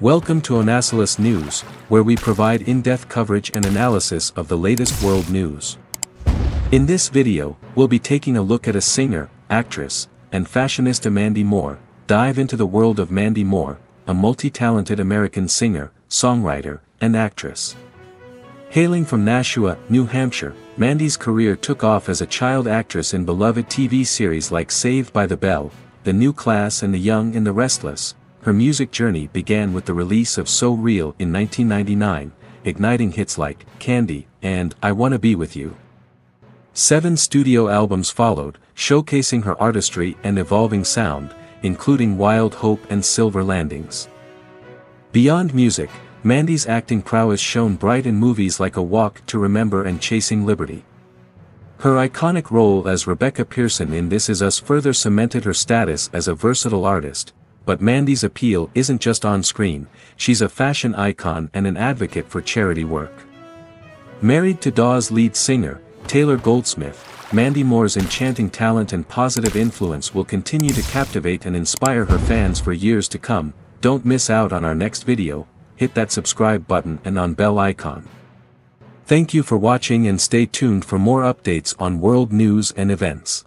Welcome to Onasilus News, where we provide in-depth coverage and analysis of the latest world news. In this video, we'll be taking a look at a singer, actress, and fashionista Mandy Moore, dive into the world of Mandy Moore, a multi-talented American singer, songwriter, and actress. Hailing from Nashua, New Hampshire, Mandy's career took off as a child actress in beloved TV series like Saved by the Bell, The New Class and The Young and the Restless, her music journey began with the release of So Real in 1999, igniting hits like Candy and I Wanna Be With You. Seven studio albums followed, showcasing her artistry and evolving sound, including Wild Hope and Silver Landings. Beyond music, Mandy's acting prowess shone bright in movies like A Walk to Remember and Chasing Liberty. Her iconic role as Rebecca Pearson in This Is Us further cemented her status as a versatile artist, but Mandy's appeal isn't just on screen, she's a fashion icon and an advocate for charity work. Married to Dawes lead singer, Taylor Goldsmith, Mandy Moore's enchanting talent and positive influence will continue to captivate and inspire her fans for years to come, don't miss out on our next video, hit that subscribe button and on bell icon. Thank you for watching and stay tuned for more updates on world news and events.